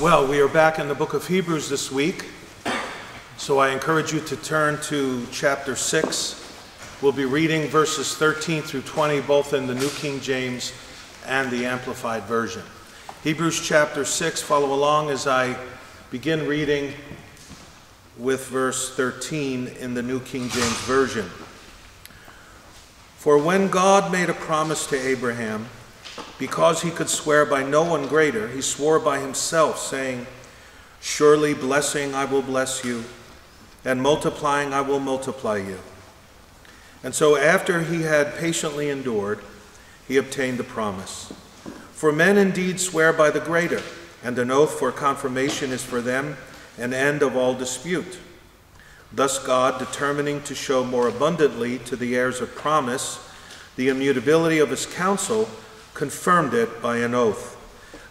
Well, we are back in the book of Hebrews this week, so I encourage you to turn to chapter 6. We'll be reading verses 13 through 20, both in the New King James and the Amplified Version. Hebrews chapter 6, follow along as I begin reading with verse 13 in the New King James Version. For when God made a promise to Abraham, because he could swear by no one greater, he swore by himself, saying, Surely blessing I will bless you, and multiplying I will multiply you. And so after he had patiently endured, he obtained the promise. For men indeed swear by the greater, and an oath for confirmation is for them an end of all dispute. Thus God, determining to show more abundantly to the heirs of promise the immutability of his counsel, confirmed it by an oath,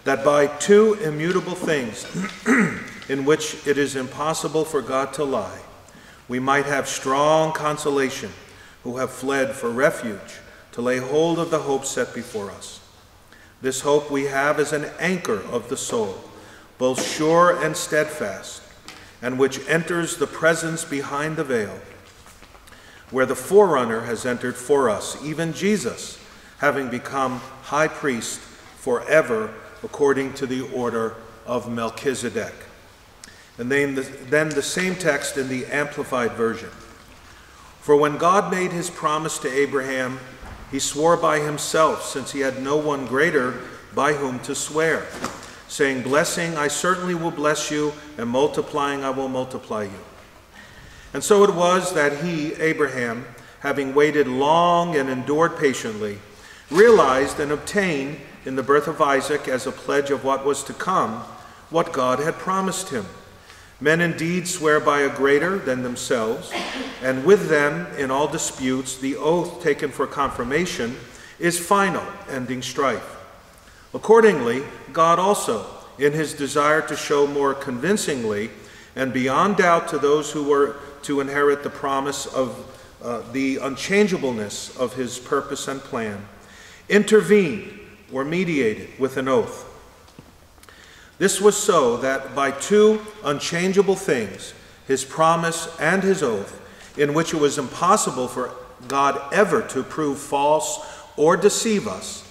that by two immutable things in which it is impossible for God to lie, we might have strong consolation who have fled for refuge to lay hold of the hope set before us. This hope we have is an anchor of the soul, both sure and steadfast, and which enters the presence behind the veil, where the forerunner has entered for us, even Jesus having become high priest forever according to the order of Melchizedek. And then the, then the same text in the Amplified Version. For when God made his promise to Abraham, he swore by himself, since he had no one greater by whom to swear, saying, Blessing, I certainly will bless you, and multiplying, I will multiply you. And so it was that he, Abraham, having waited long and endured patiently, realized and obtained in the birth of Isaac as a pledge of what was to come, what God had promised him. Men indeed swear by a greater than themselves, and with them in all disputes the oath taken for confirmation is final, ending strife. Accordingly, God also, in his desire to show more convincingly and beyond doubt to those who were to inherit the promise of uh, the unchangeableness of his purpose and plan, intervened or mediated with an oath. This was so that by two unchangeable things, his promise and his oath, in which it was impossible for God ever to prove false or deceive us,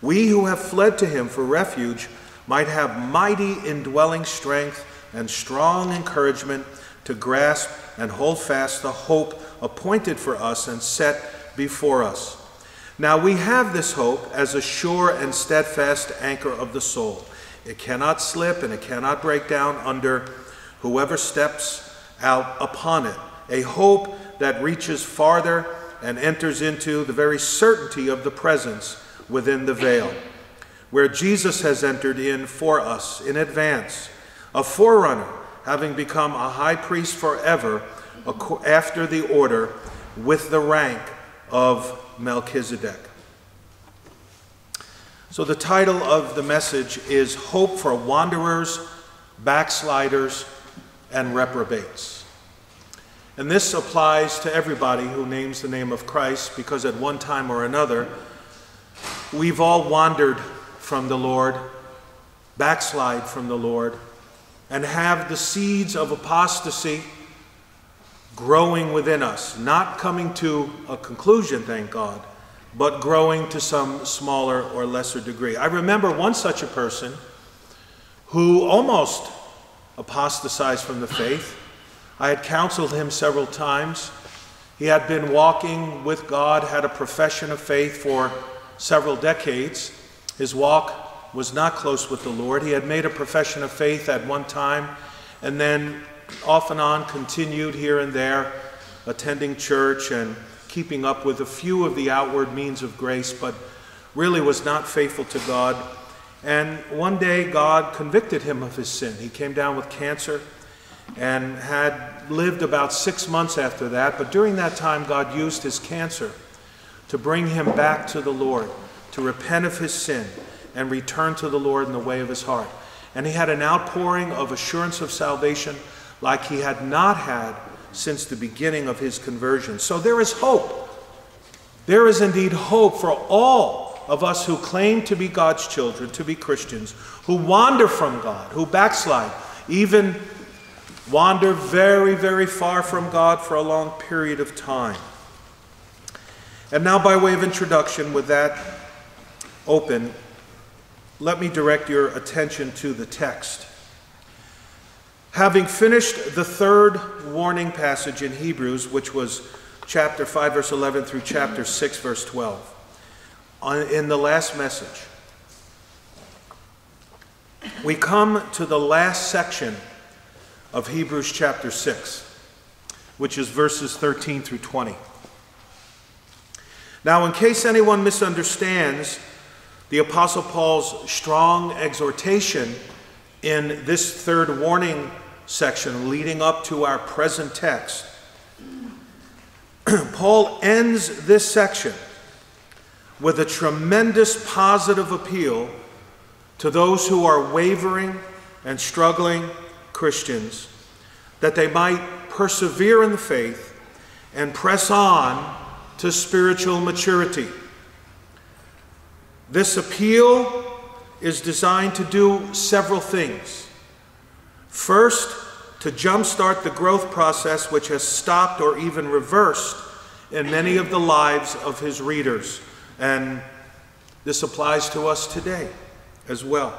we who have fled to him for refuge might have mighty indwelling strength and strong encouragement to grasp and hold fast the hope appointed for us and set before us. Now we have this hope as a sure and steadfast anchor of the soul. It cannot slip and it cannot break down under whoever steps out upon it. A hope that reaches farther and enters into the very certainty of the presence within the veil, where Jesus has entered in for us in advance, a forerunner, having become a high priest forever after the order with the rank of Melchizedek. So, the title of the message is Hope for Wanderers, Backsliders, and Reprobates. And this applies to everybody who names the name of Christ because at one time or another, we've all wandered from the Lord, backslide from the Lord, and have the seeds of apostasy growing within us, not coming to a conclusion, thank God, but growing to some smaller or lesser degree. I remember one such a person who almost apostatized from the faith. I had counseled him several times. He had been walking with God, had a profession of faith for several decades. His walk was not close with the Lord. He had made a profession of faith at one time and then off and on continued here and there, attending church and keeping up with a few of the outward means of grace, but really was not faithful to God. And one day, God convicted him of his sin. He came down with cancer and had lived about six months after that. But during that time, God used his cancer to bring him back to the Lord, to repent of his sin and return to the Lord in the way of his heart. And he had an outpouring of assurance of salvation like he had not had since the beginning of his conversion. So there is hope. There is indeed hope for all of us who claim to be God's children, to be Christians, who wander from God, who backslide, even wander very, very far from God for a long period of time. And now, by way of introduction, with that open, let me direct your attention to the text. Having finished the third warning passage in Hebrews, which was chapter 5, verse 11 through chapter 6, verse 12, in the last message, we come to the last section of Hebrews chapter 6, which is verses 13 through 20. Now, in case anyone misunderstands the Apostle Paul's strong exhortation in this third warning section leading up to our present text, Paul ends this section with a tremendous positive appeal to those who are wavering and struggling Christians that they might persevere in the faith and press on to spiritual maturity. This appeal is designed to do several things. First, to jumpstart the growth process which has stopped or even reversed in many of the lives of his readers. And this applies to us today as well.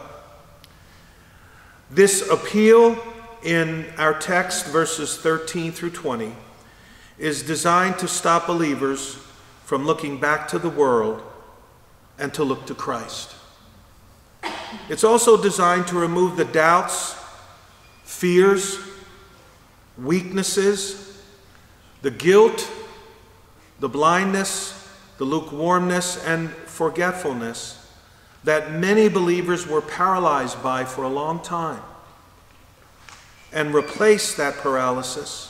This appeal in our text, verses 13 through 20, is designed to stop believers from looking back to the world and to look to Christ. It's also designed to remove the doubts, fears, weaknesses, the guilt, the blindness, the lukewarmness, and forgetfulness that many believers were paralyzed by for a long time and replace that paralysis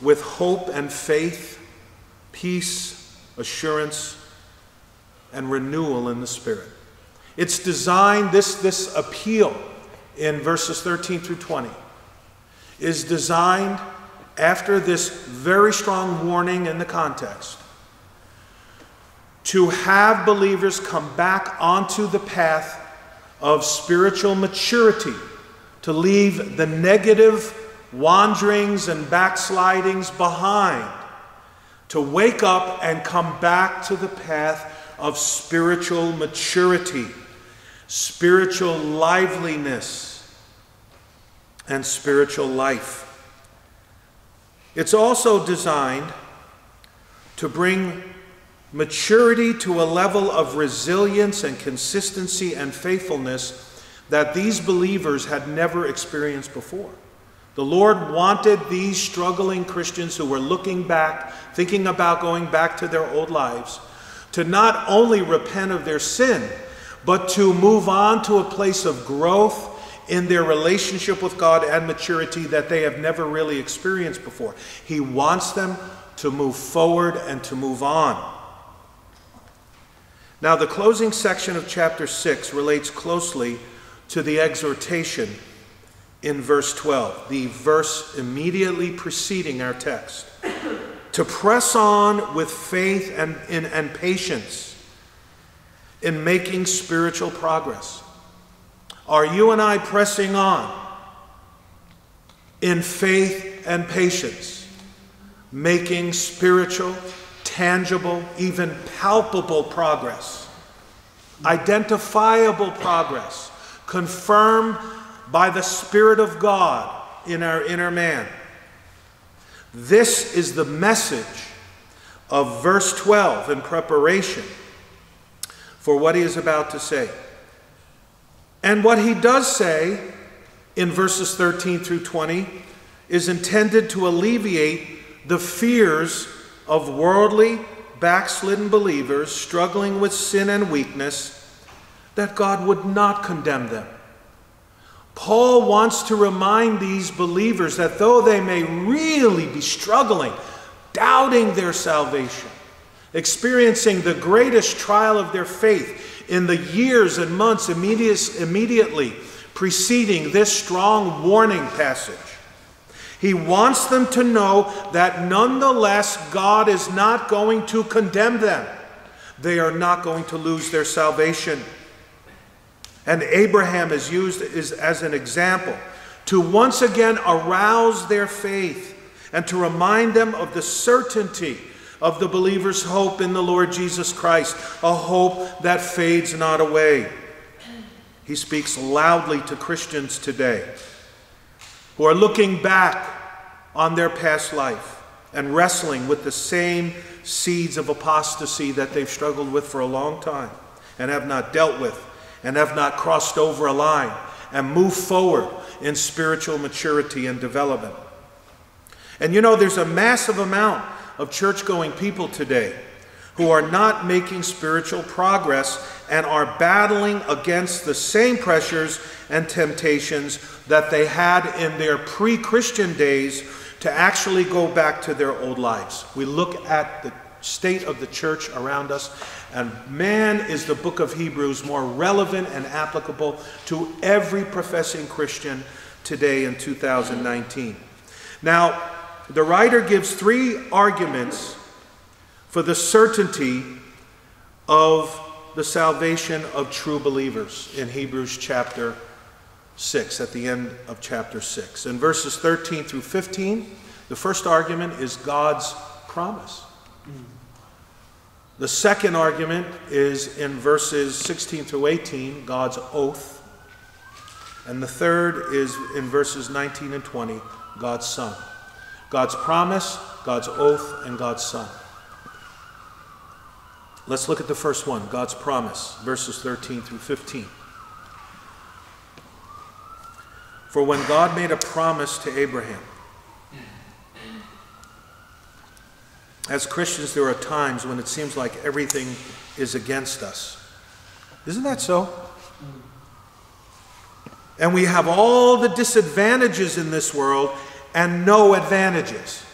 with hope and faith, peace, assurance, and renewal in the Spirit. It's designed, this, this appeal in verses 13 through 20 is designed after this very strong warning in the context to have believers come back onto the path of spiritual maturity, to leave the negative wanderings and backslidings behind, to wake up and come back to the path of spiritual maturity, spiritual liveliness, and spiritual life. It's also designed to bring maturity to a level of resilience and consistency and faithfulness that these believers had never experienced before. The Lord wanted these struggling Christians who were looking back, thinking about going back to their old lives, to not only repent of their sin, but to move on to a place of growth in their relationship with God and maturity that they have never really experienced before. He wants them to move forward and to move on. Now, the closing section of chapter 6 relates closely to the exhortation in verse 12, the verse immediately preceding our text. to press on with faith and, and, and patience in making spiritual progress. Are you and I pressing on in faith and patience, making spiritual tangible, even palpable progress, identifiable progress, confirmed by the Spirit of God in our inner man. This is the message of verse 12 in preparation for what he is about to say. And what he does say in verses 13 through 20 is intended to alleviate the fears of worldly, backslidden believers struggling with sin and weakness, that God would not condemn them. Paul wants to remind these believers that though they may really be struggling, doubting their salvation, experiencing the greatest trial of their faith in the years and months immediately preceding this strong warning passage, he wants them to know that nonetheless God is not going to condemn them. they are not going to lose their salvation. And Abraham is used as, as an example to once again arouse their faith and to remind them of the certainty of the believer's hope in the Lord Jesus Christ, a hope that fades not away. He speaks loudly to Christians today who are looking back on their past life and wrestling with the same seeds of apostasy that they've struggled with for a long time and have not dealt with and have not crossed over a line and moved forward in spiritual maturity and development. And you know, there's a massive amount of church going people today who are not making spiritual progress and are battling against the same pressures and temptations that they had in their pre Christian days to actually go back to their old lives. We look at the state of the church around us, and man, is the book of Hebrews more relevant and applicable to every professing Christian today in 2019. Now, the writer gives three arguments for the certainty of the salvation of true believers in Hebrews chapter 6, at the end of chapter 6. In verses 13 through 15, the first argument is God's promise. The second argument is in verses 16 through 18, God's oath. And the third is in verses 19 and 20, God's Son. God's promise, God's oath, and God's Son. Let's look at the first one God's promise, verses 13 through 15. For when God made a promise to Abraham, as Christians, there are times when it seems like everything is against us. Isn't that so? And we have all the disadvantages in this world and no advantages.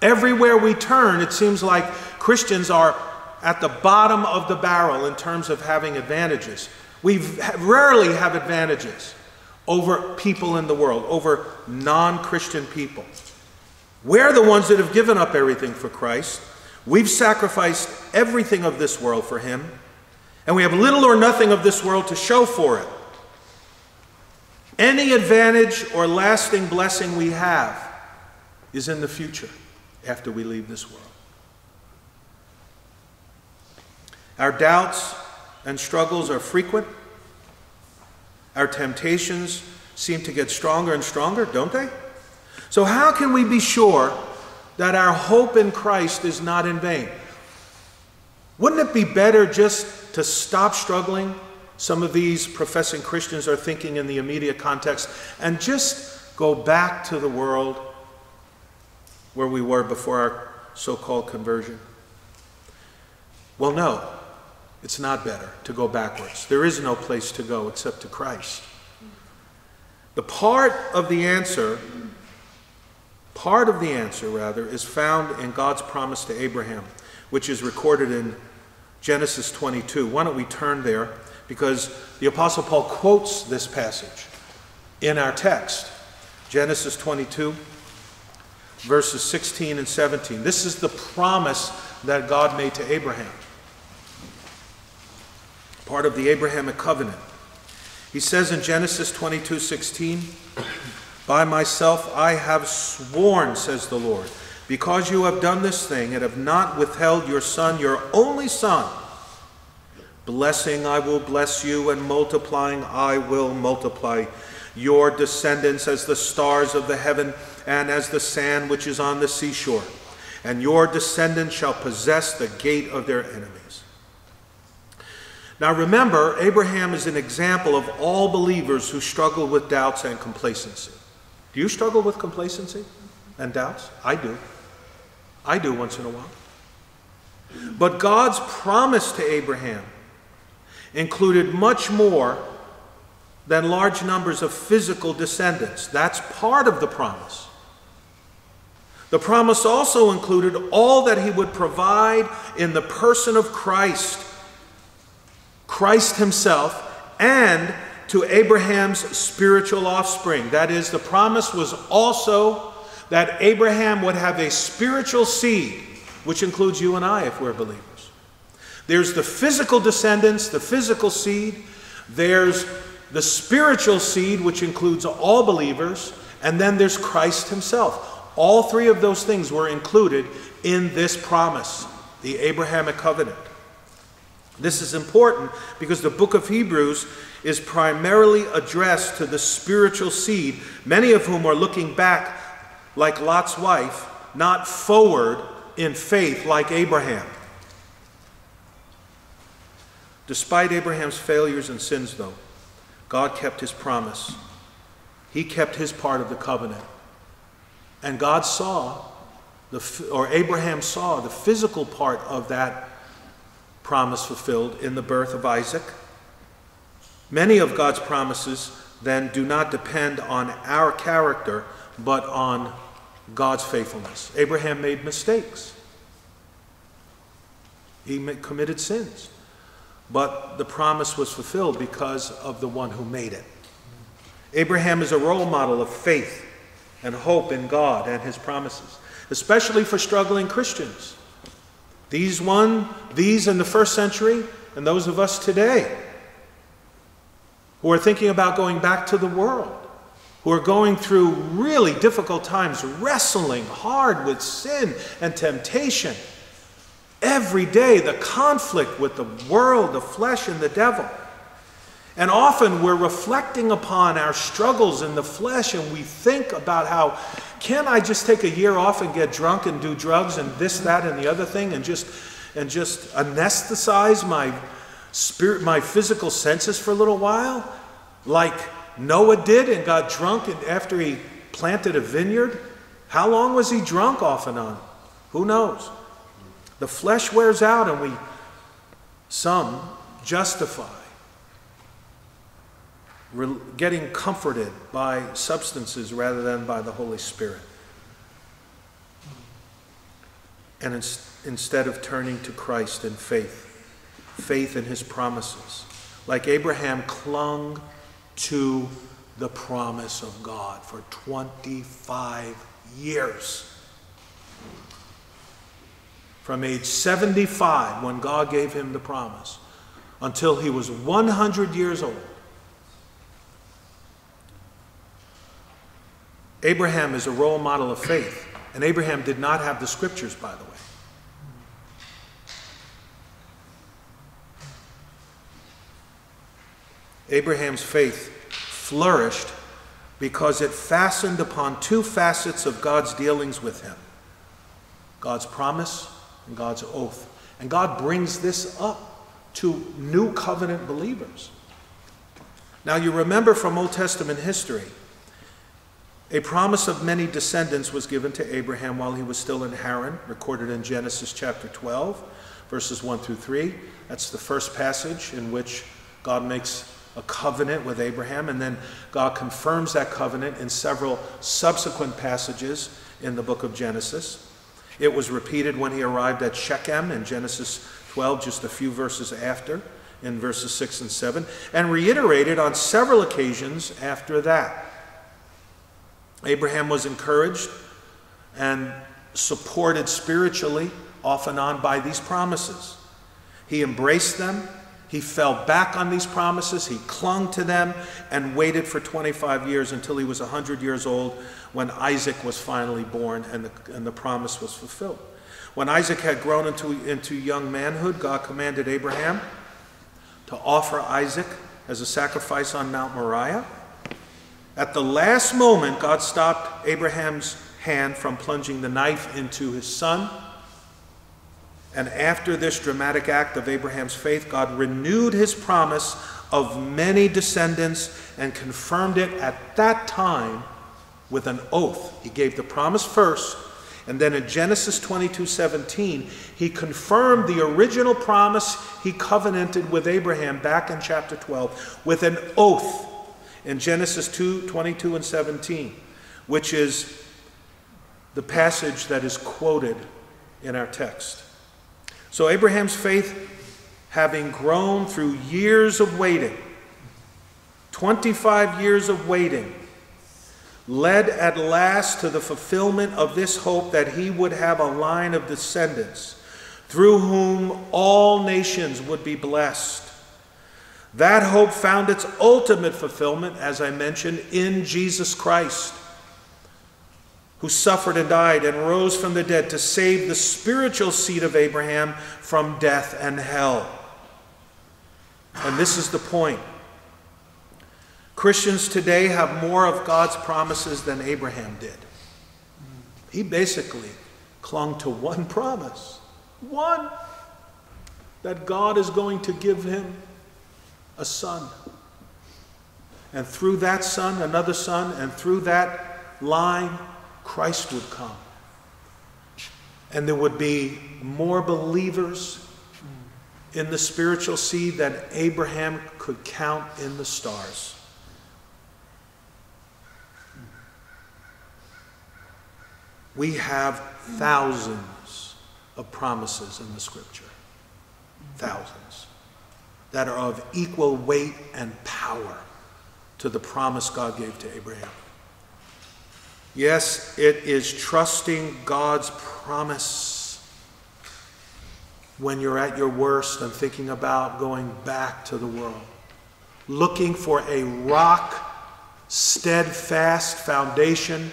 Everywhere we turn, it seems like Christians are at the bottom of the barrel in terms of having advantages. We rarely have advantages over people in the world, over non Christian people. We're the ones that have given up everything for Christ. We've sacrificed everything of this world for Him, and we have little or nothing of this world to show for it. Any advantage or lasting blessing we have is in the future after we leave this world. Our doubts and struggles are frequent. Our temptations seem to get stronger and stronger, don't they? So, how can we be sure that our hope in Christ is not in vain? Wouldn't it be better just to stop struggling? Some of these professing Christians are thinking in the immediate context and just go back to the world where we were before our so called conversion. Well, no, it's not better to go backwards. There is no place to go except to Christ. The part of the answer, part of the answer, rather, is found in God's promise to Abraham, which is recorded in Genesis 22. Why don't we turn there? Because the Apostle Paul quotes this passage in our text. Genesis 22, verses 16 and 17. This is the promise that God made to Abraham part of the Abrahamic covenant. He says in Genesis 22 16, By myself I have sworn, says the Lord, because you have done this thing and have not withheld your son, your only son. Blessing I will bless you, and multiplying I will multiply your descendants as the stars of the heaven and as the sand which is on the seashore. And your descendants shall possess the gate of their enemies. Now remember, Abraham is an example of all believers who struggle with doubts and complacency. Do you struggle with complacency and doubts? I do. I do once in a while. But God's promise to Abraham included much more than large numbers of physical descendants. That's part of the promise. The promise also included all that he would provide in the person of Christ Christ himself, and to Abraham's spiritual offspring. That is, the promise was also that Abraham would have a spiritual seed, which includes you and I if we're believers. There's the physical descendants, the physical seed. There's the spiritual seed, which includes all believers. And then there's Christ himself. All three of those things were included in this promise, the Abrahamic covenant. This is important because the book of Hebrews is primarily addressed to the spiritual seed, many of whom are looking back like Lot's wife, not forward in faith like Abraham. Despite Abraham's failures and sins, though, God kept his promise. He kept his part of the covenant. And God saw, the, or Abraham saw, the physical part of that promise fulfilled in the birth of Isaac. Many of God's promises then do not depend on our character, but on God's faithfulness. Abraham made mistakes, he committed sins, but the promise was fulfilled because of the one who made it. Abraham is a role model of faith and hope in God and his promises, especially for struggling Christians. These one, these in the first century, and those of us today who are thinking about going back to the world, who are going through really difficult times, wrestling hard with sin and temptation. Every day, the conflict with the world, the flesh, and the devil. And often we're reflecting upon our struggles in the flesh and we think about how can I just take a year off and get drunk and do drugs and this, that, and the other thing and just and just anesthetize my spirit, my physical senses for a little while, like Noah did and got drunk and after he planted a vineyard? How long was he drunk off and on? Who knows? The flesh wears out and we, some, justify getting comforted by substances rather than by the Holy Spirit. And instead of turning to Christ in faith, faith in his promises, like Abraham clung to the promise of God for 25 years. From age 75, when God gave him the promise, until he was 100 years old. Abraham is a role model of faith, and Abraham did not have the scriptures, by the way. Abraham's faith flourished because it fastened upon two facets of God's dealings with him God's promise and God's oath. And God brings this up to new covenant believers. Now, you remember from Old Testament history, a promise of many descendants was given to Abraham while he was still in Haran, recorded in Genesis chapter 12, verses 1 through 3. That's the first passage in which God makes a covenant with Abraham, and then God confirms that covenant in several subsequent passages in the book of Genesis. It was repeated when he arrived at Shechem in Genesis 12, just a few verses after, in verses 6 and 7, and reiterated on several occasions after that. Abraham was encouraged and supported spiritually off and on by these promises. He embraced them he fell back on these promises, he clung to them, and waited for 25 years until he was 100 years old when Isaac was finally born and the, and the promise was fulfilled. When Isaac had grown into, into young manhood, God commanded Abraham to offer Isaac as a sacrifice on Mount Moriah. At the last moment, God stopped Abraham's hand from plunging the knife into his son and after this dramatic act of Abraham's faith, God renewed his promise of many descendants and confirmed it at that time with an oath. He gave the promise first, and then in Genesis 22 17, he confirmed the original promise he covenanted with Abraham back in chapter 12 with an oath in Genesis 2 22 and 17, which is the passage that is quoted in our text. So Abraham's faith, having grown through years of waiting, 25 years of waiting, led at last to the fulfillment of this hope that he would have a line of descendants through whom all nations would be blessed. That hope found its ultimate fulfillment, as I mentioned, in Jesus Christ, who suffered and died and rose from the dead to save the spiritual seed of Abraham from death and hell. And this is the point. Christians today have more of God's promises than Abraham did. He basically clung to one promise one that God is going to give him a son. And through that son, another son, and through that line, Christ would come. And there would be more believers in the spiritual seed than Abraham could count in the stars. We have thousands of promises in the scripture. Thousands that are of equal weight and power to the promise God gave to Abraham. Yes, it is trusting God's promise when you're at your worst and thinking about going back to the world, looking for a rock steadfast foundation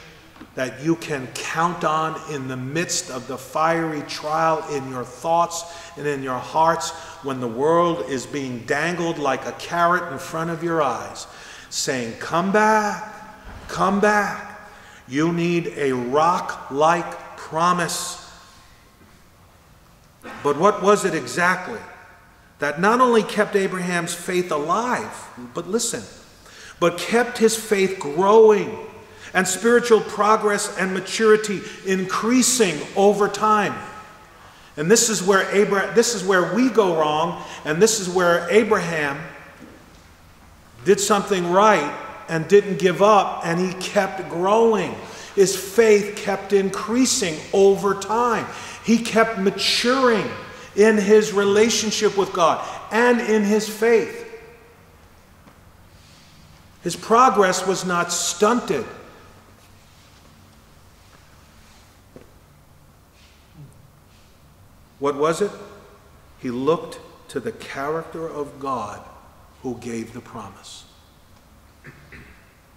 that you can count on in the midst of the fiery trial in your thoughts and in your hearts when the world is being dangled like a carrot in front of your eyes, saying, Come back, come back. You need a rock like promise. But what was it exactly that not only kept Abraham's faith alive, but listen, but kept his faith growing? and spiritual progress and maturity increasing over time. And this is where Abraham, this is where we go wrong, and this is where Abraham did something right and didn't give up, and he kept growing. His faith kept increasing over time. He kept maturing in his relationship with God and in his faith. His progress was not stunted. What was it? He looked to the character of God who gave the promise.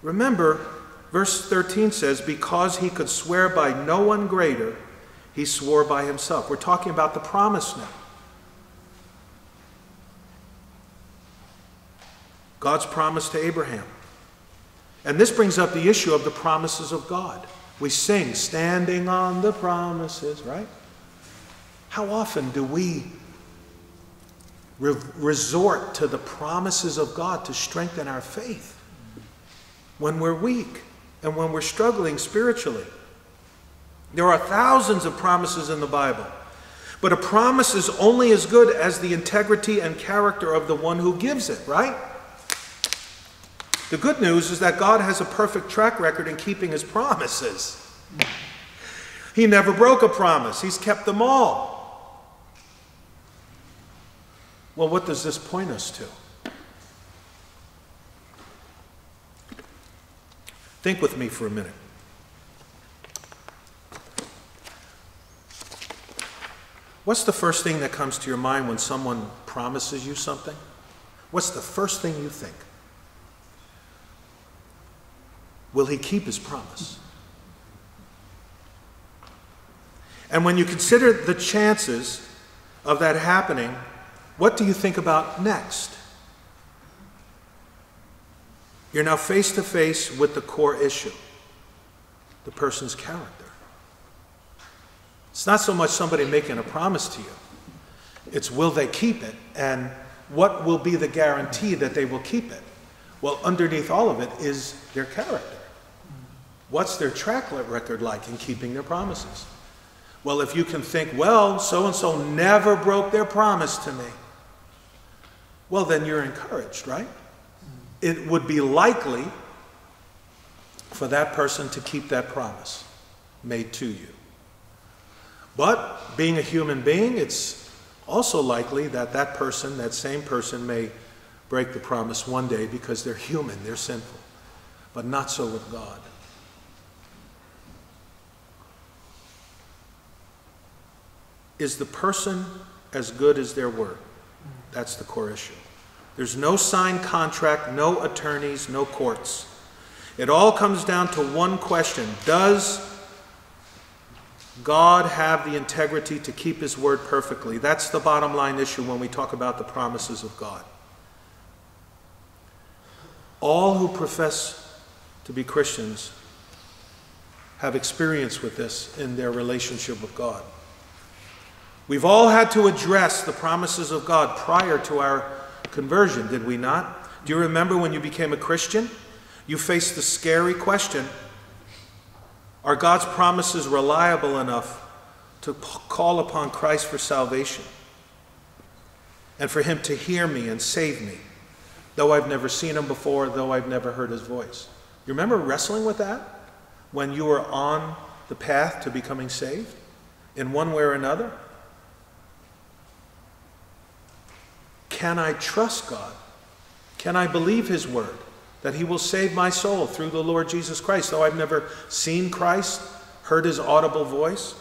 Remember, verse 13 says, Because he could swear by no one greater, he swore by himself. We're talking about the promise now. God's promise to Abraham. And this brings up the issue of the promises of God. We sing, standing on the promises, right? How often do we re- resort to the promises of God to strengthen our faith when we're weak and when we're struggling spiritually? There are thousands of promises in the Bible, but a promise is only as good as the integrity and character of the one who gives it, right? The good news is that God has a perfect track record in keeping his promises. He never broke a promise, he's kept them all. Well, what does this point us to? Think with me for a minute. What's the first thing that comes to your mind when someone promises you something? What's the first thing you think? Will he keep his promise? And when you consider the chances of that happening, what do you think about next? You're now face to face with the core issue the person's character. It's not so much somebody making a promise to you, it's will they keep it and what will be the guarantee that they will keep it? Well, underneath all of it is their character. What's their track record like in keeping their promises? Well, if you can think, well, so and so never broke their promise to me well, then you're encouraged, right? It would be likely for that person to keep that promise made to you. But being a human being, it's also likely that that person, that same person, may break the promise one day because they're human, they're sinful. But not so with God. is the person as good as their word? That's the core issue. There's no signed contract, no attorneys, no courts. It all comes down to one question Does God have the integrity to keep his word perfectly? That's the bottom line issue when we talk about the promises of God. All who profess to be Christians have experience with this in their relationship with God. We've all had to address the promises of God prior to our conversion, did we not? Do you remember when you became a Christian? You faced the scary question Are God's promises reliable enough to call upon Christ for salvation and for Him to hear me and save me, though I've never seen Him before, though I've never heard His voice? You remember wrestling with that when you were on the path to becoming saved in one way or another? Can I trust God? Can I believe His word that He will save my soul through the Lord Jesus Christ, though I've never seen Christ, heard His audible voice?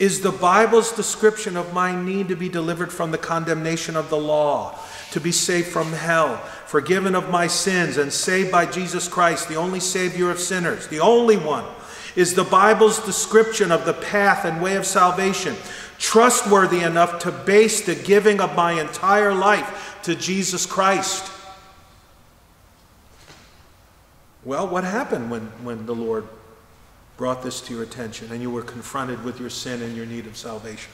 Is the Bible's description of my need to be delivered from the condemnation of the law, to be saved from hell, forgiven of my sins, and saved by Jesus Christ, the only Savior of sinners, the only one? Is the Bible's description of the path and way of salvation trustworthy enough to base the giving of my entire life to Jesus Christ. Well, what happened when, when the Lord brought this to your attention and you were confronted with your sin and your need of salvation?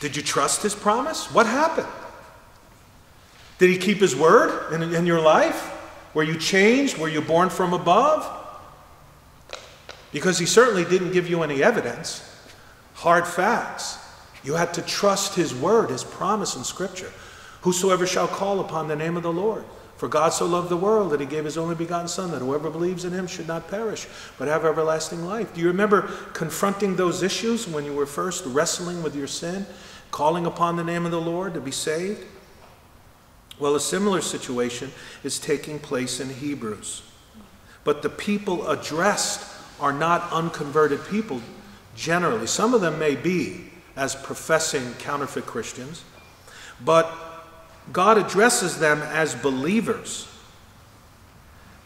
Did you trust his promise? What happened? Did he keep his word in, in your life? Were you changed? Were you born from above? Because he certainly didn't give you any evidence hard facts. You had to trust his word, his promise in Scripture. Whosoever shall call upon the name of the Lord. For God so loved the world that he gave his only begotten Son, that whoever believes in him should not perish, but have everlasting life. Do you remember confronting those issues when you were first wrestling with your sin, calling upon the name of the Lord to be saved? Well, a similar situation is taking place in Hebrews. But the people addressed are not unconverted people generally. Some of them may be as professing counterfeit Christians, but God addresses them as believers.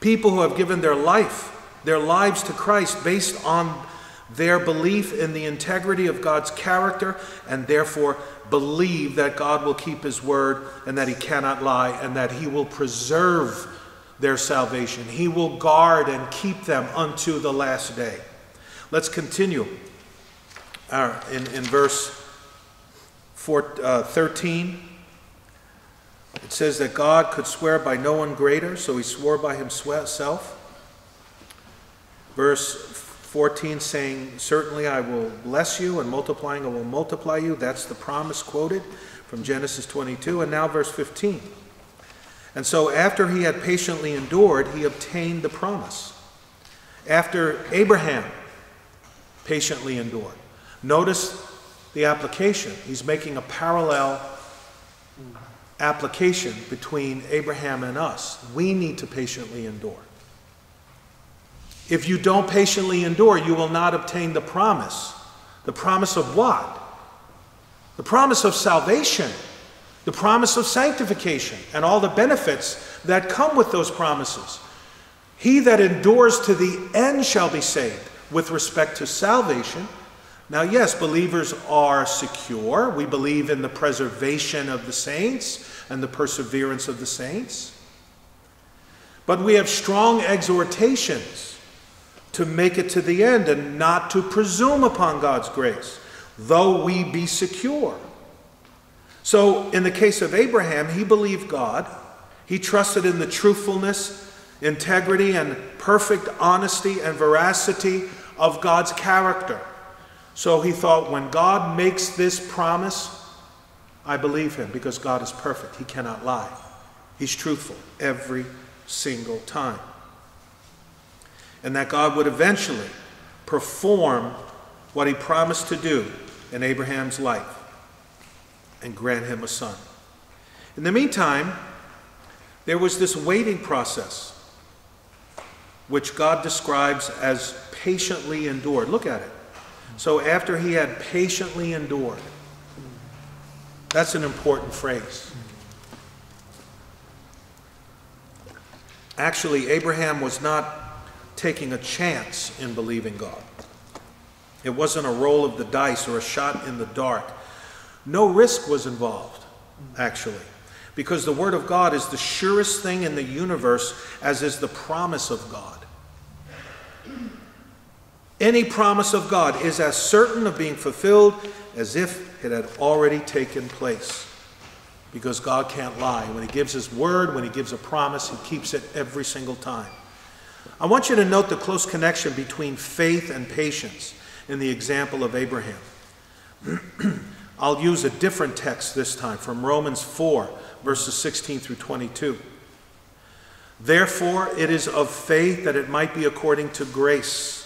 People who have given their life, their lives to Christ based on their belief in the integrity of God's character and therefore believe that God will keep his word and that he cannot lie and that he will preserve their salvation. He will guard and keep them unto the last day. Let's continue uh, in, in verse four, uh, 13, it says that God could swear by no one greater, so he swore by himself. Verse 14 saying, Certainly I will bless you, and multiplying I will multiply you. That's the promise quoted from Genesis 22. And now verse 15. And so after he had patiently endured, he obtained the promise. After Abraham patiently endured. Notice the application. He's making a parallel application between Abraham and us. We need to patiently endure. If you don't patiently endure, you will not obtain the promise. The promise of what? The promise of salvation, the promise of sanctification, and all the benefits that come with those promises. He that endures to the end shall be saved with respect to salvation now, yes, believers are secure. We believe in the preservation of the saints and the perseverance of the saints. But we have strong exhortations to make it to the end and not to presume upon God's grace, though we be secure. So, in the case of Abraham, he believed God. He trusted in the truthfulness, integrity, and perfect honesty and veracity of God's character. So he thought, when God makes this promise, I believe him because God is perfect. He cannot lie. He's truthful every single time. And that God would eventually perform what he promised to do in Abraham's life and grant him a son. In the meantime, there was this waiting process, which God describes as patiently endured. Look at it. So after he had patiently endured, that's an important phrase. Actually, Abraham was not taking a chance in believing God. It wasn't a roll of the dice or a shot in the dark. No risk was involved, actually, because the Word of God is the surest thing in the universe, as is the promise of God. Any promise of God is as certain of being fulfilled as if it had already taken place. Because God can't lie. When He gives His word, when He gives a promise, He keeps it every single time. I want you to note the close connection between faith and patience in the example of Abraham. I'll use a different text this time from Romans 4, verses 16 through 22. Therefore, it is of faith that it might be according to grace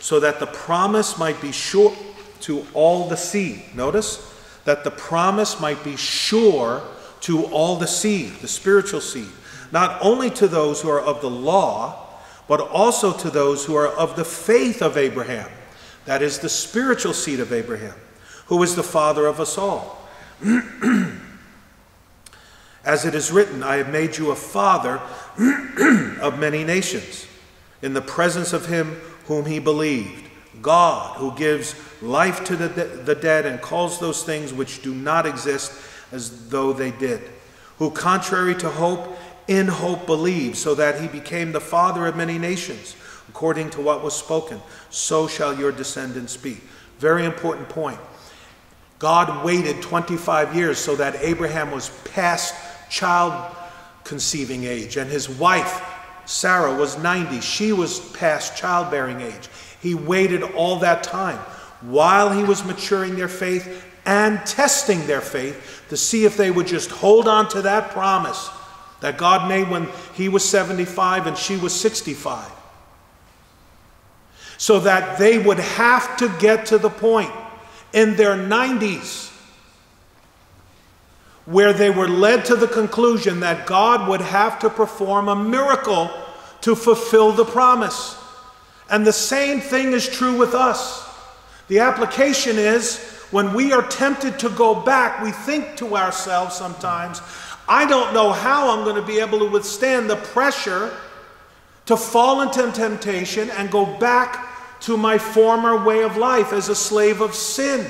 so that the promise might be sure to all the seed. Notice that the promise might be sure to all the seed, the spiritual seed, not only to those who are of the law, but also to those who are of the faith of Abraham. That is the spiritual seed of Abraham, who is the father of us all. As it is written, I have made you a father of many nations, in the presence of him whom he believed, God, who gives life to the, de- the dead and calls those things which do not exist as though they did, who, contrary to hope, in hope believed, so that he became the father of many nations, according to what was spoken, so shall your descendants be. Very important point. God waited 25 years so that Abraham was past child conceiving age, and his wife Sarah was 90. She was past childbearing age. He waited all that time while he was maturing their faith and testing their faith to see if they would just hold on to that promise that God made when he was 75 and she was 65. So that they would have to get to the point in their 90s where they were led to the conclusion that God would have to perform a miracle to fulfill the promise. And the same thing is true with us. The application is when we are tempted to go back, we think to ourselves sometimes, I don't know how I'm going to be able to withstand the pressure to fall into temptation and go back to my former way of life as a slave of sin.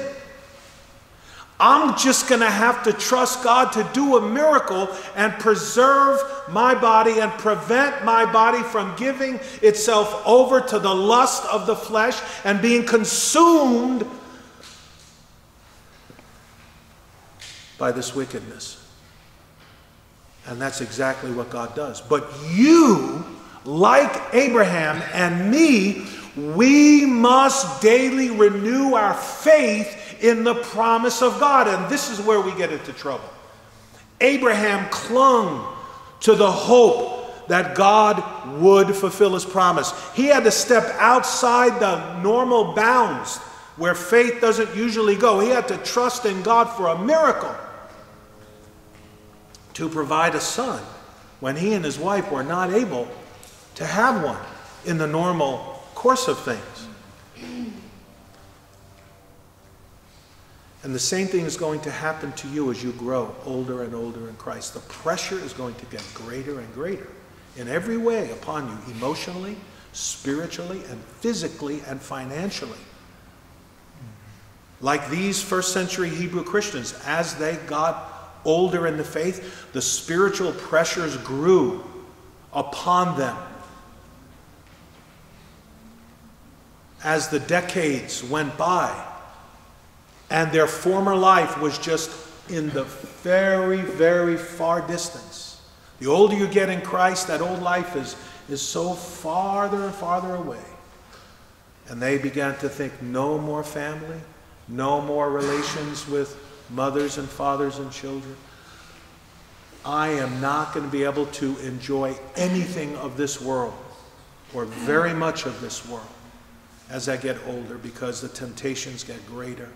I'm just going to have to trust God to do a miracle and preserve my body and prevent my body from giving itself over to the lust of the flesh and being consumed by this wickedness. And that's exactly what God does. But you, like Abraham and me, we must daily renew our faith in the promise of God. And this is where we get into trouble. Abraham clung to the hope that God would fulfill his promise. He had to step outside the normal bounds where faith doesn't usually go. He had to trust in God for a miracle to provide a son when he and his wife were not able to have one in the normal course of things. And the same thing is going to happen to you as you grow older and older in Christ. The pressure is going to get greater and greater in every way upon you, emotionally, spiritually, and physically and financially. Like these first century Hebrew Christians, as they got older in the faith, the spiritual pressures grew upon them. As the decades went by, and their former life was just in the very, very far distance. The older you get in Christ, that old life is, is so farther and farther away. And they began to think no more family, no more relations with mothers and fathers and children. I am not going to be able to enjoy anything of this world or very much of this world as I get older because the temptations get greater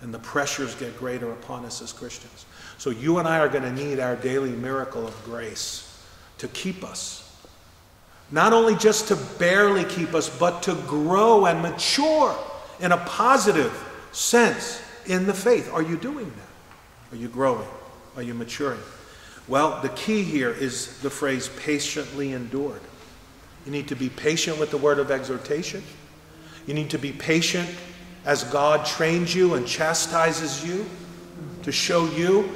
and the pressures get greater upon us as Christians. So you and I are going to need our daily miracle of grace to keep us Not only just to barely keep us, but to grow and mature in a positive sense in the faith. Are you doing that? Are you growing? Are you maturing? Well, the key here is the phrase patiently endured. You need to be patient with the word of exhortation. You need to be patient as God trains you and chastises you to show you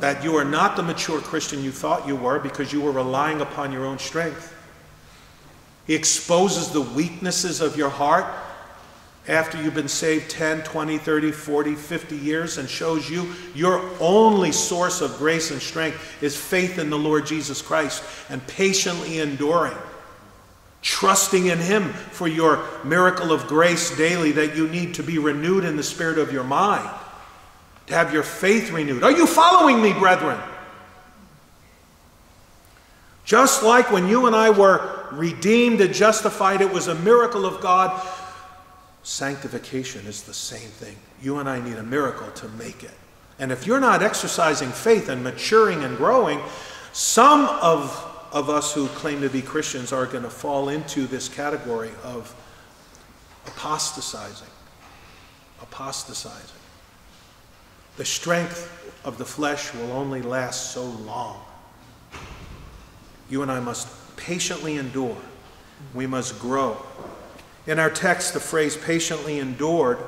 that you are not the mature Christian you thought you were because you were relying upon your own strength. He exposes the weaknesses of your heart after you've been saved 10, 20, 30, 40, 50 years and shows you your only source of grace and strength is faith in the Lord Jesus Christ and patiently enduring, trusting in Him for your miracle of grace daily that you need to be renewed in the spirit of your mind, to have your faith renewed. Are you following me, brethren? Just like when you and I were redeemed and justified, it was a miracle of God Sanctification is the same thing. You and I need a miracle to make it. And if you're not exercising faith and maturing and growing, some of, of us who claim to be Christians are going to fall into this category of apostatizing. Apostatizing. The strength of the flesh will only last so long. You and I must patiently endure. We must grow. In our text, the phrase patiently endured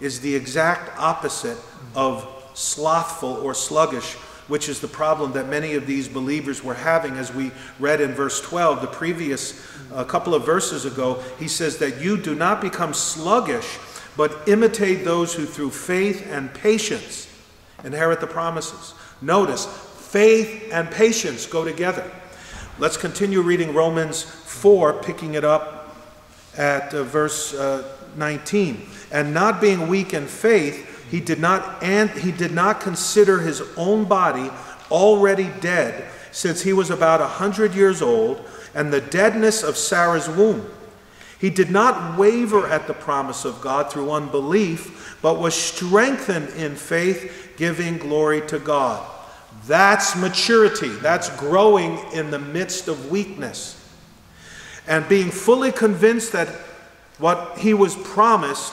is the exact opposite of slothful or sluggish, which is the problem that many of these believers were having as we read in verse 12. The previous couple of verses ago, he says that you do not become sluggish, but imitate those who through faith and patience inherit the promises. Notice, faith and patience go together. Let's continue reading Romans 4, picking it up at uh, verse uh, 19. And not being weak in faith, he did not and he did not consider his own body already dead, since he was about a hundred years old, and the deadness of Sarah's womb. He did not waver at the promise of God through unbelief, but was strengthened in faith, giving glory to God. That's maturity. That's growing in the midst of weakness and being fully convinced that what he was promised,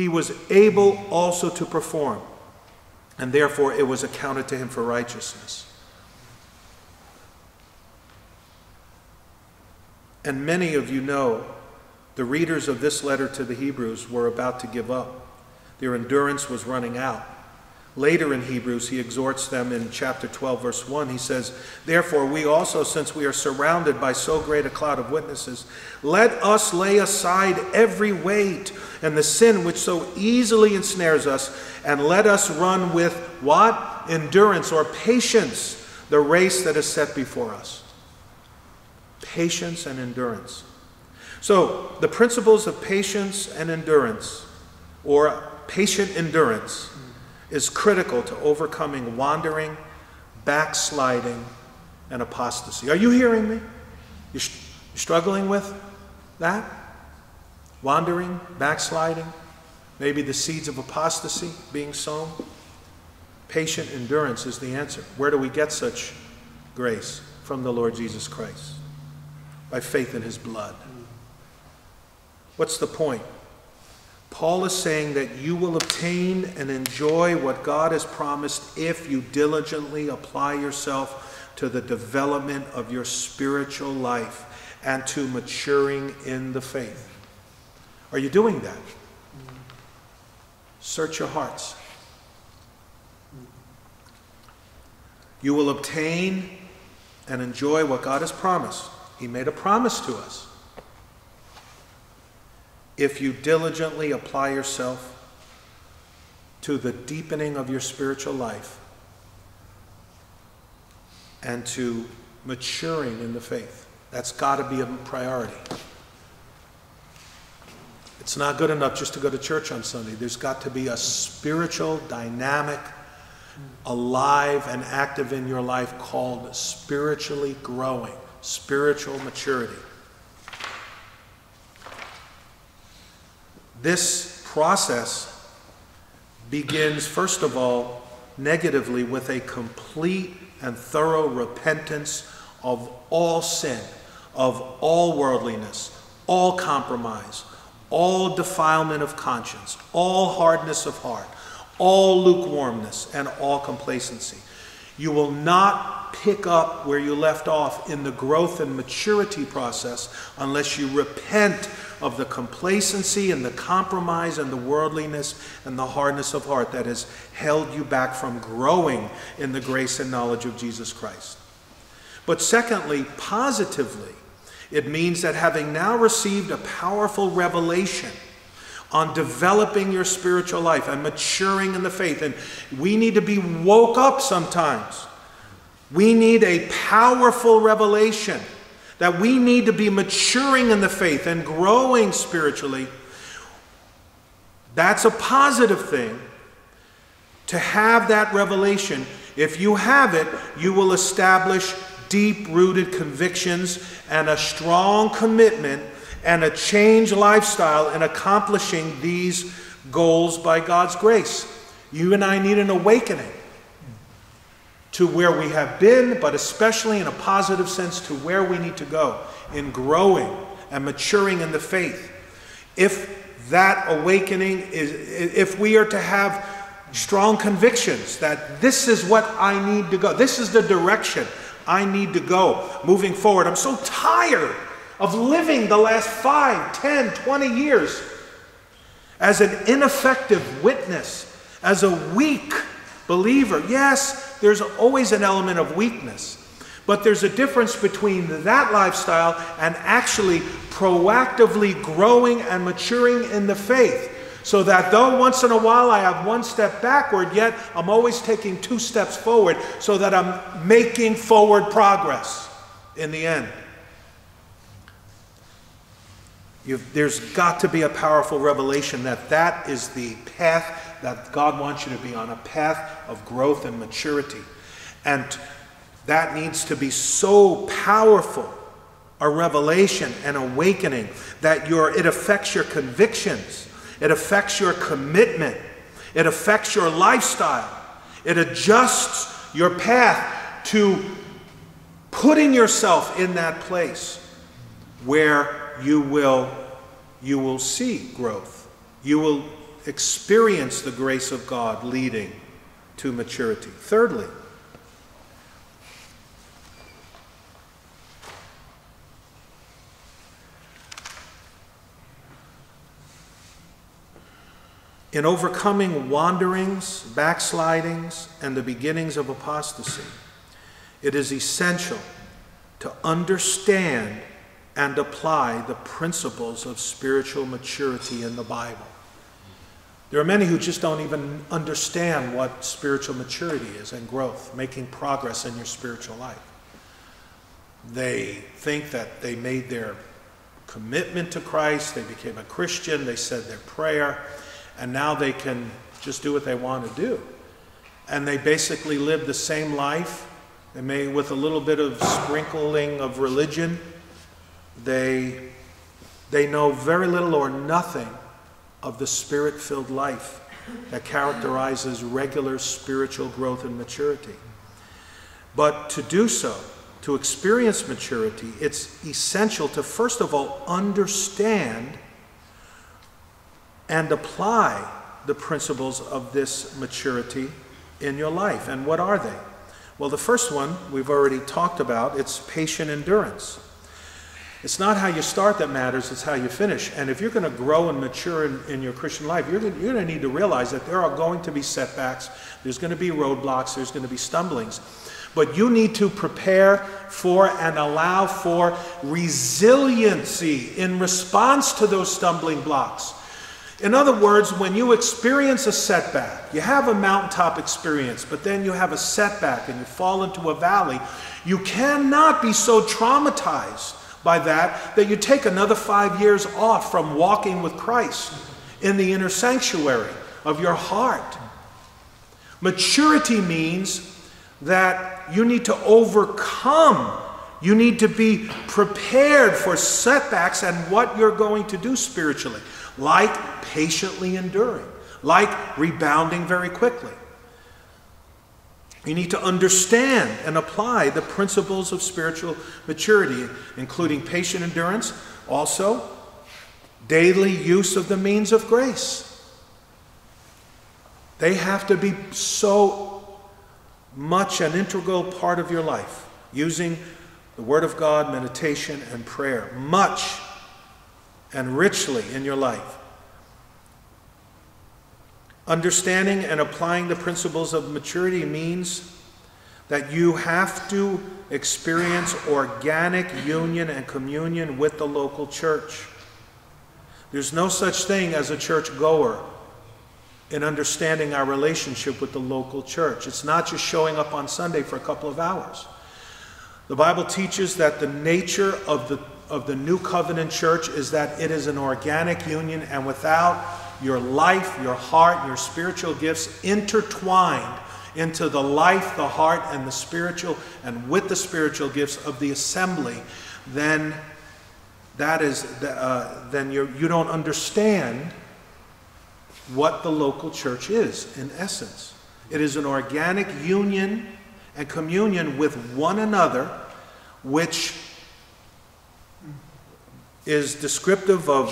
he was able also to perform. And therefore, it was accounted to him for righteousness. And many of you know the readers of this letter to the Hebrews were about to give up. Their endurance was running out. Later in Hebrews, he exhorts them in chapter 12, verse 1. He says, Therefore, we also, since we are surrounded by so great a cloud of witnesses, let us lay aside every weight and the sin which so easily ensnares us, and let us run with what? Endurance or patience, the race that is set before us. Patience and endurance. So, the principles of patience and endurance, or patient endurance, is critical to overcoming wandering, backsliding, and apostasy. Are you hearing me? You're struggling with that? Wandering, backsliding, maybe the seeds of apostasy being sown? Patient endurance is the answer. Where do we get such grace? From the Lord Jesus Christ, by faith in his blood. What's the point? Paul is saying that you will obtain and enjoy what God has promised if you diligently apply yourself to the development of your spiritual life and to maturing in the faith. Are you doing that? Search your hearts. You will obtain and enjoy what God has promised. He made a promise to us if you diligently apply yourself to the deepening of your spiritual life and to maturing in the faith. That's got to be a priority. It's not good enough just to go to church on Sunday. There's got to be a spiritual, dynamic, alive, and active in your life called spiritually growing, spiritual maturity. This process begins, first of all, negatively with a complete and thorough repentance of all sin, of all worldliness, all compromise, all defilement of conscience, all hardness of heart, all lukewarmness, and all complacency. You will not pick up where you left off in the growth and maturity process unless you repent of the complacency and the compromise and the worldliness and the hardness of heart that has held you back from growing in the grace and knowledge of Jesus Christ. But secondly, positively, it means that having now received a powerful revelation, on developing your spiritual life and maturing in the faith. And we need to be woke up sometimes. We need a powerful revelation that we need to be maturing in the faith and growing spiritually. That's a positive thing. To have that revelation, if you have it, you will establish deep rooted convictions and a strong commitment and a changed lifestyle in accomplishing these goals by God's grace. You and I need an awakening to where we have been, but especially in a positive sense to where we need to go in growing and maturing in the faith. If that awakening is, if we are to have strong convictions that this is what I need to go, this is the direction I need to go moving forward. I'm so tired of living the last 5, 10, 20 years as an ineffective witness, as a weak believer. Yes, there's always an element of weakness, but there's a difference between that lifestyle and actually proactively growing and maturing in the faith. So that though once in a while I have one step backward, yet I'm always taking two steps forward so that I'm making forward progress in the end. You've, there's got to be a powerful revelation that that is the path that God wants you to be on, a path of growth and maturity. And that needs to be so powerful a revelation and awakening that your, it affects your convictions, it affects your commitment, it affects your lifestyle, it adjusts your path to putting yourself in that place where you will, you will see growth. You will experience the grace of God leading to maturity. Thirdly, in overcoming wanderings, backslidings, and the beginnings of apostasy, it is essential to understand and apply the principles of spiritual maturity in the Bible. There are many who just don't even understand what spiritual maturity is and growth, making progress in your spiritual life. They think that they made their commitment to Christ, they became a Christian, they said their prayer, and now they can just do what they want to do. And they basically live the same life, they may with a little bit of sprinkling of religion, they, they know very little or nothing of the spirit filled life that characterizes regular spiritual growth and maturity. But to do so, to experience maturity, it's essential to first of all understand and apply the principles of this maturity in your life. And what are they? Well, the first one we've already talked about it's patient endurance. It's not how you start that matters, it's how you finish. And if you're going to grow and mature in, in your Christian life, you're going, you're going to need to realize that there are going to be setbacks, there's going to be roadblocks, there's going to be stumblings. But you need to prepare for and allow for resiliency in response to those stumbling blocks. In other words, when you experience a setback, you have a mountaintop experience, but then you have a setback and you fall into a valley, you cannot be so traumatized by that that you take another five years off from walking with Christ in the inner sanctuary of your heart. Maturity means that you need to overcome, you need to be prepared for setbacks and what you're going to do spiritually, like patiently enduring, like rebounding very quickly. You need to understand and apply the principles of spiritual maturity, including patient endurance, also daily use of the means of grace. They have to be so much an integral part of your life, using the Word of God, meditation, and prayer, much and richly in your life. Understanding and applying the principles of maturity means that you have to experience organic union and communion with the local church. There's no such thing as a church goer in understanding our relationship with the local church. It's not just showing up on Sunday for a couple of hours. The Bible teaches that the nature of the, of the new covenant church is that it is an organic union, and without your life, your heart, your spiritual gifts intertwined into the life, the heart, and the spiritual, and with the spiritual gifts of the assembly, then that is, uh, then you you don't understand what the local church is in essence. It is an organic union and communion with one another, which is descriptive of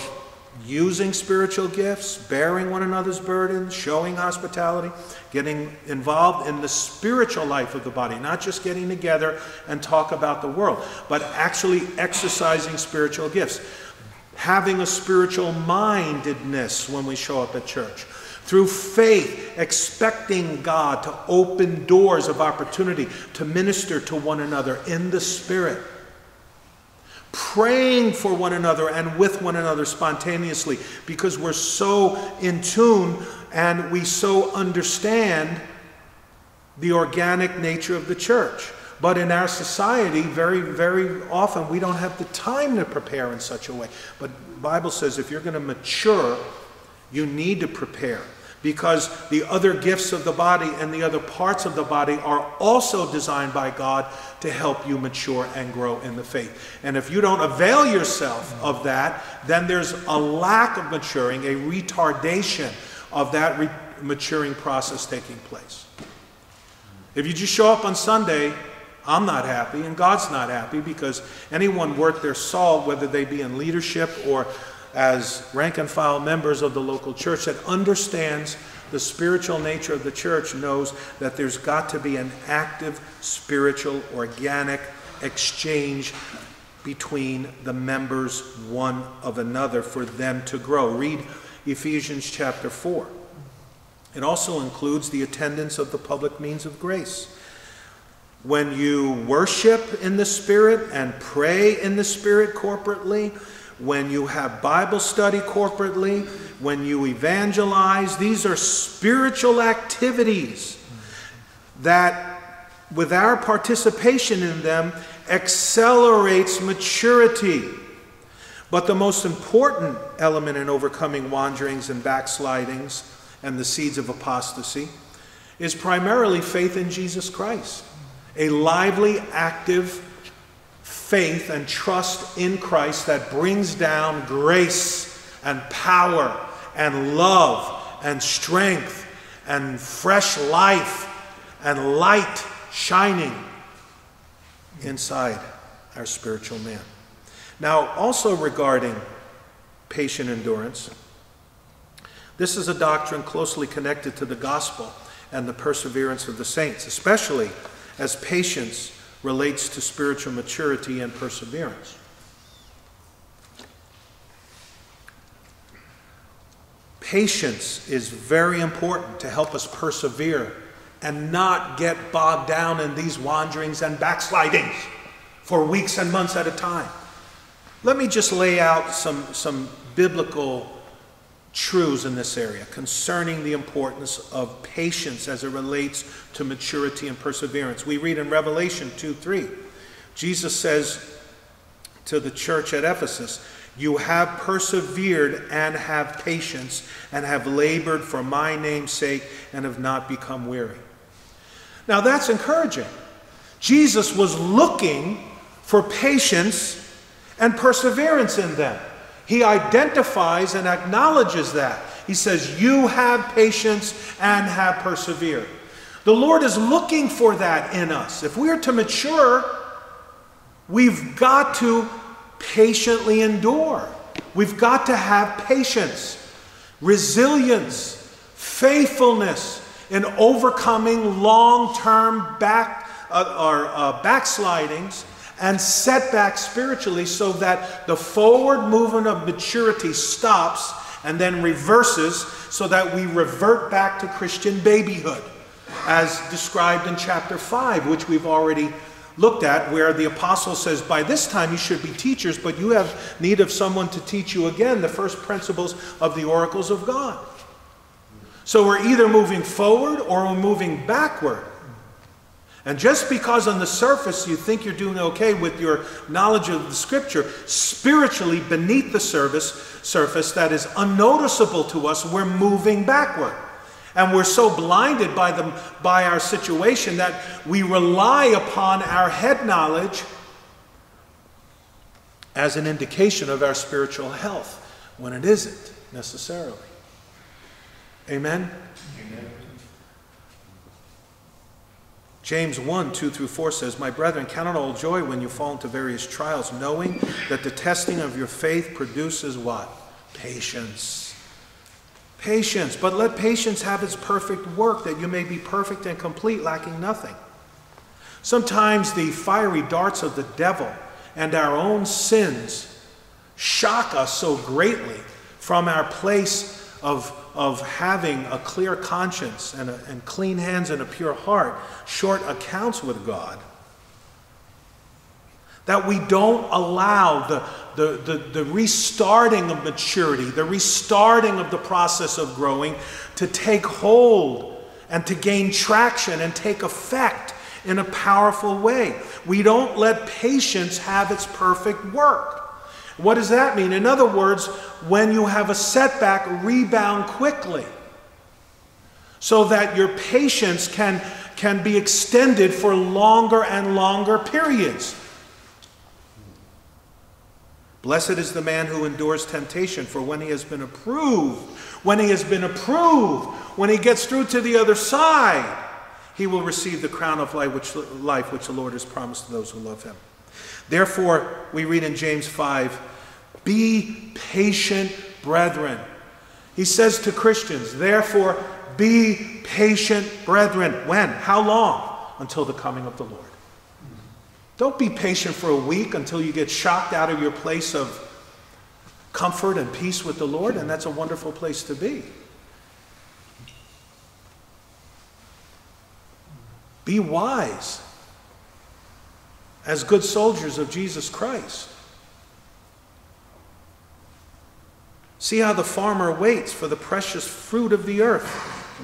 using spiritual gifts, bearing one another's burdens, showing hospitality, getting involved in the spiritual life of the body, not just getting together and talk about the world, but actually exercising spiritual gifts, having a spiritual mindedness when we show up at church. Through faith, expecting God to open doors of opportunity to minister to one another in the Spirit praying for one another and with one another spontaneously because we're so in tune and we so understand the organic nature of the church. But in our society, very, very often, we don't have the time to prepare in such a way. But Bible says if you're going to mature, you need to prepare because the other gifts of the body and the other parts of the body are also designed by God to help you mature and grow in the faith. And if you don't avail yourself of that, then there's a lack of maturing, a retardation of that re- maturing process taking place. If you just show up on Sunday, I'm not happy, and God's not happy because anyone worth their salt, whether they be in leadership or as rank and file members of the local church that understands the spiritual nature of the church knows that there's got to be an active spiritual organic exchange between the members one of another for them to grow. Read Ephesians chapter 4. It also includes the attendance of the public means of grace. When you worship in the Spirit and pray in the Spirit corporately, when you have Bible study corporately, when you evangelize. These are spiritual activities that, with our participation in them, accelerates maturity. But the most important element in overcoming wanderings and backslidings and the seeds of apostasy is primarily faith in Jesus Christ. A lively, active, faith and trust in Christ that brings down grace and power and love and strength and fresh life and light shining inside our spiritual man. Now, also regarding patient endurance, this is a doctrine closely connected to the gospel and the perseverance of the saints, especially as patience relates to spiritual maturity and perseverance. Patience is very important to help us persevere and not get bogged down in these wanderings and backslidings for weeks and months at a time. Let me just lay out some, some biblical truths in this area concerning the importance of patience as it relates to maturity and perseverance. We read in Revelation 2 3, Jesus says to the church at Ephesus, You have persevered and have patience and have labored for my name's sake and have not become weary. Now that's encouraging. Jesus was looking for patience and perseverance in them. He identifies and acknowledges that. He says, You have patience and have persevered. The Lord is looking for that in us. If we are to mature, we've got to patiently endure. We've got to have patience, resilience, faithfulness in overcoming long term back, uh, or, uh, backslidings and setbacks spiritually so that the forward movement of maturity stops and then reverses so that we revert back to Christian babyhood, as described in chapter 5, which we've already looked at, where the apostle says, By this time you should be teachers, but you have need of someone to teach you again the first principles of the oracles of God. So we're either moving forward or we're moving backward. And just because on the surface you think you're doing okay with your knowledge of the scripture, spiritually beneath the surface, surface that is unnoticeable to us, we're moving backward. And we're so blinded by, them, by our situation that we rely upon our head knowledge as an indication of our spiritual health when it isn't necessarily. Amen? James 1 2 through 4 says, My brethren, count it all joy when you fall into various trials, knowing that the testing of your faith produces what? Patience. Patience. But let patience have its perfect work, that you may be perfect and complete, lacking nothing. Sometimes the fiery darts of the devil and our own sins shock us so greatly from our place of of having a clear conscience and, a, and clean hands and a pure heart, short accounts with God. That we don't allow the, the, the, the, restarting of maturity, the restarting of the process of growing to take hold and to gain traction and take effect in a powerful way. We don't let patience have its perfect work. What does that mean? In other words, when you have a setback, rebound quickly so that your patience can, can be extended for longer and longer periods. Blessed is the man who endures temptation, for when he has been approved, when he has been approved, when he gets through to the other side, he will receive the crown of life which, life which the Lord has promised to those who love him. Therefore, we read in James 5 Be patient, brethren. He says to Christians, Therefore, be patient, brethren. When? How long? Until the coming of the Lord. Don't be patient for a week until you get shocked out of your place of comfort and peace with the Lord, and that's a wonderful place to be. Be wise as good soldiers of Jesus Christ. See how the farmer waits for the precious fruit of the earth,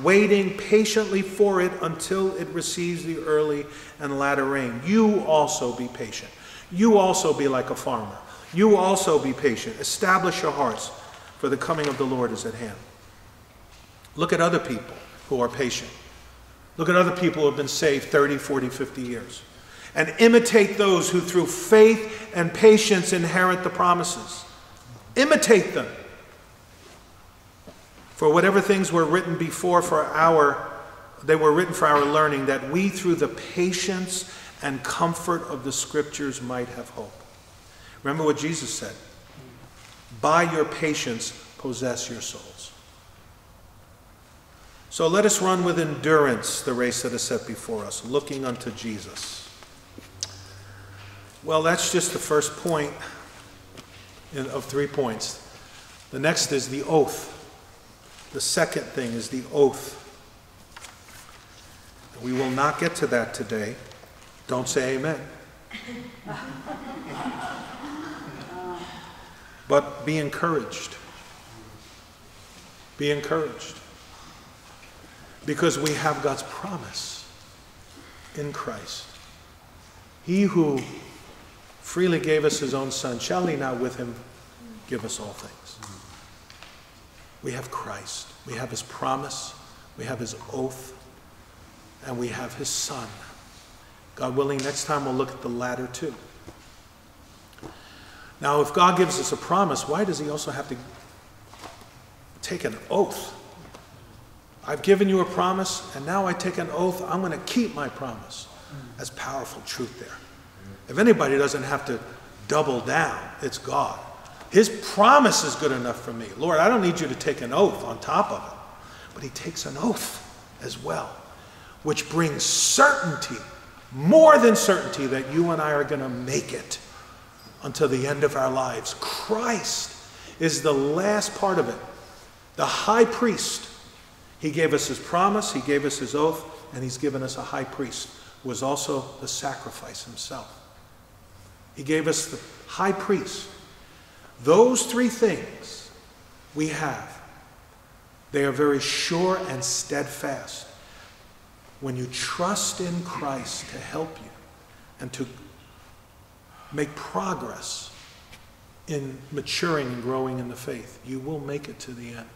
waiting patiently for it until it receives the early and latter rain. You also be patient. You also be like a farmer. You also be patient. Establish your hearts, for the coming of the Lord is at hand. Look at other people who are patient. Look at other people who have been saved 30, 40, 50 years and imitate those who through faith and patience inherit the promises. Imitate them. For whatever things were written before for our they were written for our learning that we through the patience and comfort of the scriptures might have hope. Remember what Jesus said. By your patience possess your souls. So let us run with endurance the race that is set before us, looking unto Jesus. Well, that's just the first point in, of three points. The next is the oath. The second thing is the oath. We will not get to that today. Don't say amen. but be encouraged. Be encouraged. Because we have God's promise in Christ. He who freely gave us his own son, shall he not with him give us all things? We have Christ. We have his promise. We have his oath. And we have his son. God willing, next time we'll look at the latter too. Now, if God gives us a promise, why does he also have to take an oath? I've given you a promise, and now I take an oath, I'm going to keep my promise. That's powerful truth there. If anybody doesn't have to double down, it's God. His promise is good enough for me. Lord, I don't need you to take an oath on top of it. But he takes an oath as well, which brings certainty, more than certainty, that you and I are going to make it until the end of our lives. Christ is the last part of it, the high priest. He gave us his promise, he gave us his oath, and he's given us a high priest who was also the sacrifice himself. He gave us the high priest. Those three things we have. They are very sure and steadfast. When you trust in Christ to help you and to make progress in maturing and growing in the faith, you will make it to the end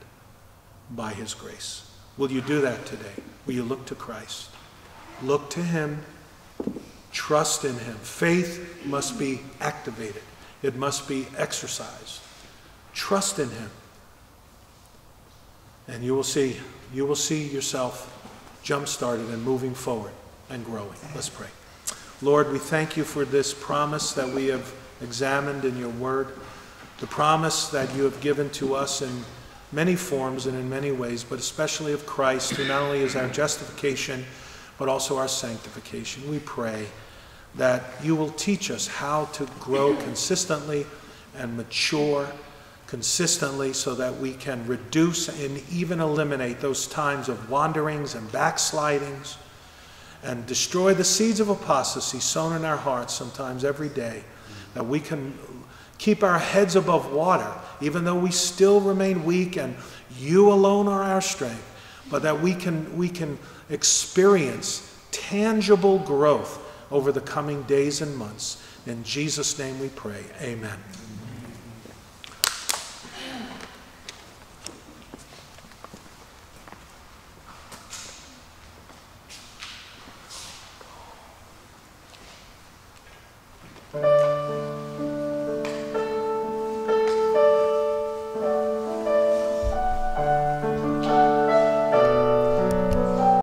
by His grace. Will you do that today? Will you look to Christ? Look to Him, trust in Him. Faith must be activated, it must be exercised. Trust in Him. And you will see, you will see yourself jump started and moving forward and growing. Let's pray. Lord, we thank you for this promise that we have examined in your word, the promise that you have given to us in many forms and in many ways, but especially of Christ, who not only is our justification, but also our sanctification. We pray that you will teach us how to grow consistently and mature consistently so that we can reduce and even eliminate those times of wanderings and backslidings and destroy the seeds of apostasy sown in our hearts sometimes every day, that we can keep our heads above water, even though we still remain weak and you alone are our strength, but that we can, we can experience tangible growth over the coming days and months. In Jesus' name we pray. Amen.